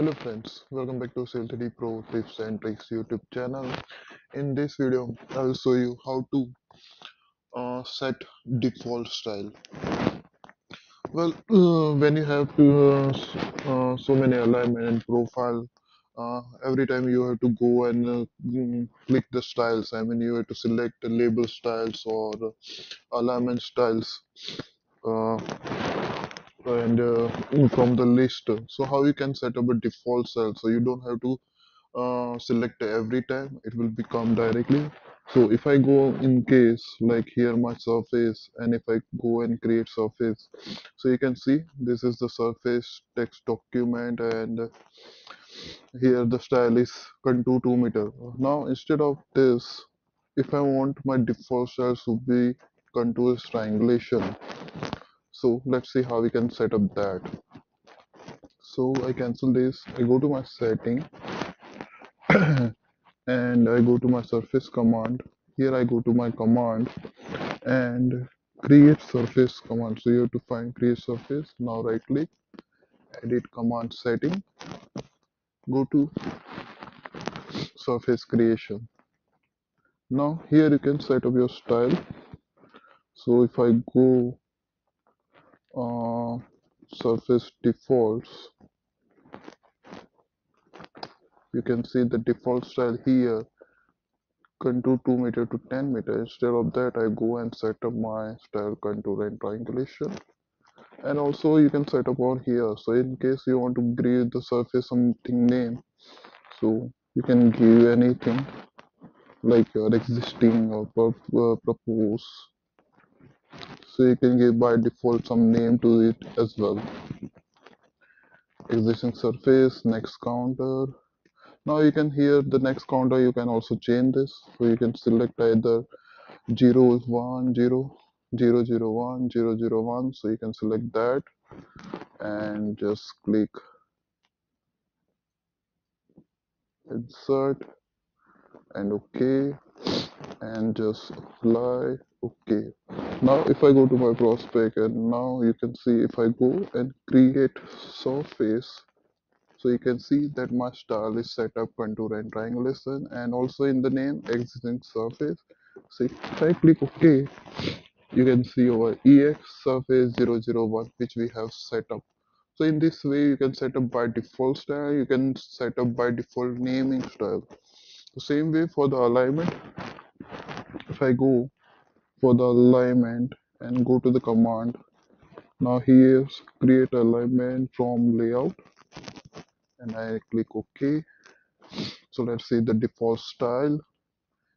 Hello friends, welcome back to Civil3D Pro Tips and Tricks YouTube channel. In this video, I will show you how to uh, set default style. Well, uh, when you have to, uh, uh, so many alignment and profile, uh, every time you have to go and uh, click the styles. I mean, you have to select the label styles or alignment styles. And uh, from the list. So how you can set up a default cell? So you don't have to uh, select every time. It will become directly. So if I go in case like here my surface and if I go and create surface so you can see this is the surface text document and here the style is contour 2 meter. Now instead of this if I want my default style to be contour triangulation so let's see how we can set up that. So I cancel this. I go to my setting. And I go to my surface command. Here I go to my command. And create surface command. So you have to find create surface. Now right click. Edit command setting. Go to surface creation. Now here you can set up your style. So if I go surface defaults. You can see the default style here. Contour 2 meter to 10 meter. Instead of that I go and set up my style contour and triangulation. And also you can set up on here. So in case you want to give the surface something name so you can give anything like your existing or uh, propose so you can give by default some name to it as well. Existing surface next counter. Now you can hear the next counter you can also change this. So you can select either 0 1 0 0 0 1 0 0 1 so you can select that and just click insert and okay and just apply okay. Now if i go to my prospect and now you can see if i go and create surface. So you can see that my style is set up contour and triangulation and also in the name existing surface. So if i click ok you can see our ex surface 001 which we have set up. So in this way you can set up by default style you can set up by default naming style. The same way for the alignment if I go for the alignment and go to the command now here's create alignment from layout. And I click OK. So let's see the default style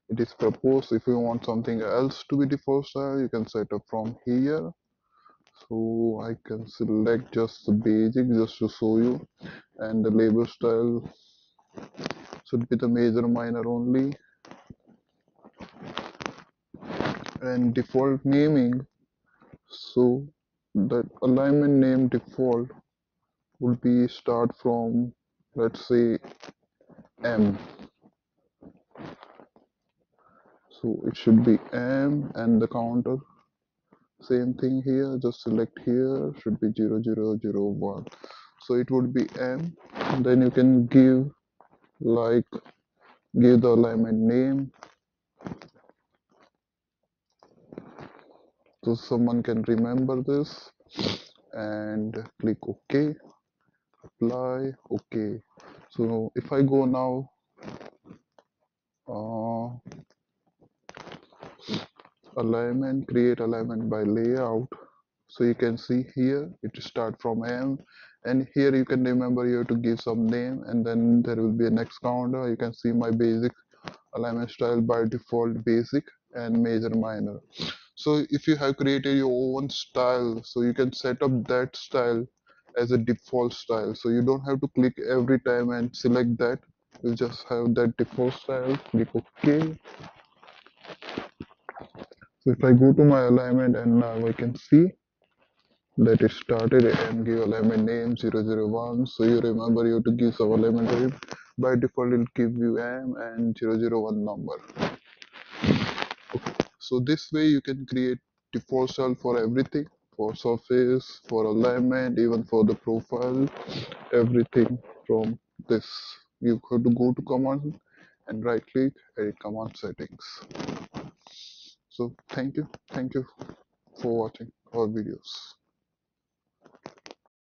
it is proposed. If you want something else to be default style you can set up from here. So I can select just the basic just to show you. And the label style should be the major minor only and default naming. So that alignment name default would be start from let's say M. So it should be M and the counter. Same thing here just select here should be 0001 so it would be M. Then you can give like give the alignment name so someone can remember this and click ok. Apply. Ok. So if i go now uh, alignment create alignment by layout. So you can see here it start from m and here you can remember you have to give some name and then there will be a next counter. You can see my basic alignment style by default basic and major minor so if you have created your own style so you can set up that style as a default style. So you don't have to click every time and select that. You just have that default style. Click ok. So if i go to my alignment and now i can see that it started and give alignment name 001 so you remember you have to give some alignment by default it will give you m and 001 number so this way you can create default style for everything for surface for alignment even for the profile everything from this. You have to go to command and right click edit command settings. So thank you thank you for watching our videos